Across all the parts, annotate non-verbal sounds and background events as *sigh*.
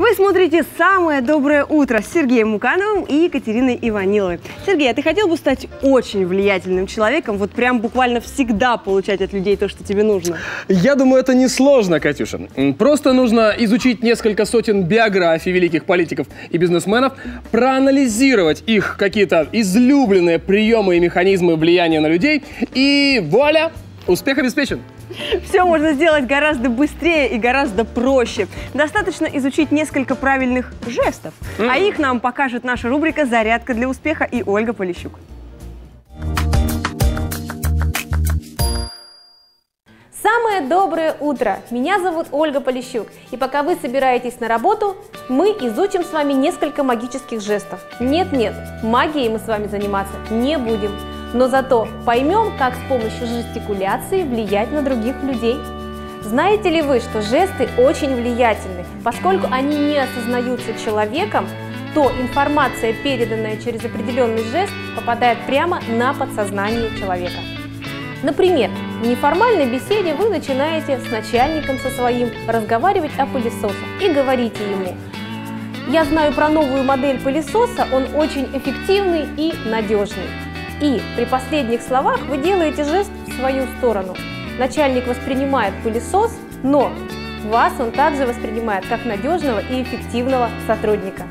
Вы смотрите «Самое доброе утро» с Сергеем Мукановым и Екатериной Иваниловой. Сергей, а ты хотел бы стать очень влиятельным человеком, вот прям буквально всегда получать от людей то, что тебе нужно? Я думаю, это несложно, Катюша. Просто нужно изучить несколько сотен биографий великих политиков и бизнесменов, проанализировать их какие-то излюбленные приемы и механизмы влияния на людей, и вуаля, успех обеспечен. *laughs* Все можно сделать гораздо быстрее и гораздо проще. Достаточно изучить несколько правильных жестов. А их нам покажет наша рубрика «Зарядка для успеха» и Ольга Полищук. Самое доброе утро! Меня зовут Ольга Полищук. И пока вы собираетесь на работу, мы изучим с вами несколько магических жестов. Нет-нет, магией мы с вами заниматься не будем. Но зато поймем, как с помощью жестикуляции влиять на других людей. Знаете ли вы, что жесты очень влиятельны, поскольку они не осознаются человеком, то информация, переданная через определенный жест, попадает прямо на подсознание человека. Например, в неформальной беседе вы начинаете с начальником со своим разговаривать о пылесосах и говорите ему, я знаю про новую модель пылесоса, он очень эффективный и надежный. И при последних словах вы делаете жест в свою сторону. Начальник воспринимает пылесос, но вас он также воспринимает как надежного и эффективного сотрудника.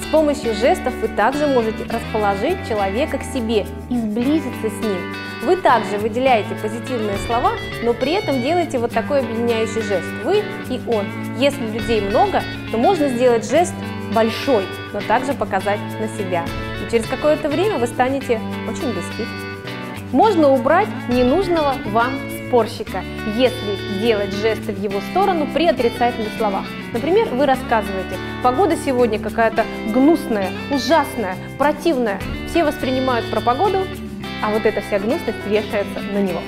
С помощью жестов вы также можете расположить человека к себе и сблизиться с ним. Вы также выделяете позитивные слова, но при этом делаете вот такой объединяющий жест. Вы и он. Если людей много, то можно сделать жест большой, но также показать на себя. Через какое-то время вы станете очень близки. Можно убрать ненужного вам спорщика, если делать жесты в его сторону при отрицательных словах. Например, вы рассказываете, погода сегодня какая-то гнусная, ужасная, противная. Все воспринимают про погоду, а вот эта вся гнусность вешается на него.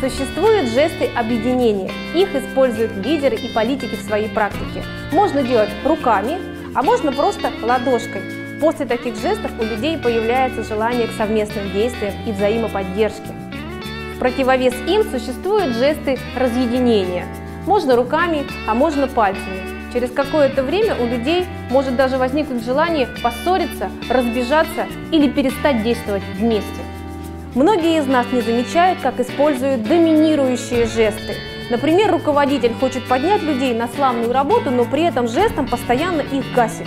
Существуют жесты объединения. Их используют лидеры и политики в своей практике. Можно делать руками, а можно просто ладошкой. После таких жестов у людей появляется желание к совместным действиям и взаимоподдержке. В противовес им существуют жесты разъединения. Можно руками, а можно пальцами. Через какое-то время у людей может даже возникнуть желание поссориться, разбежаться или перестать действовать вместе. Многие из нас не замечают, как используют доминирующие жесты. Например, руководитель хочет поднять людей на славную работу, но при этом жестом постоянно их гасит.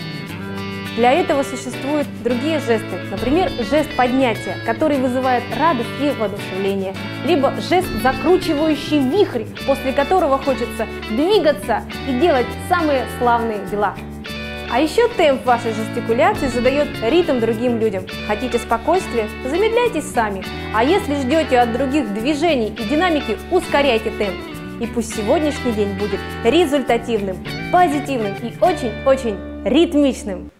Для этого существуют другие жесты, например, жест поднятия, который вызывает радость и воодушевление, либо жест закручивающий вихрь, после которого хочется двигаться и делать самые славные дела. А еще темп вашей жестикуляции задает ритм другим людям. Хотите спокойствия? Замедляйтесь сами. А если ждете от других движений и динамики, ускоряйте темп. И пусть сегодняшний день будет результативным, позитивным и очень-очень ритмичным.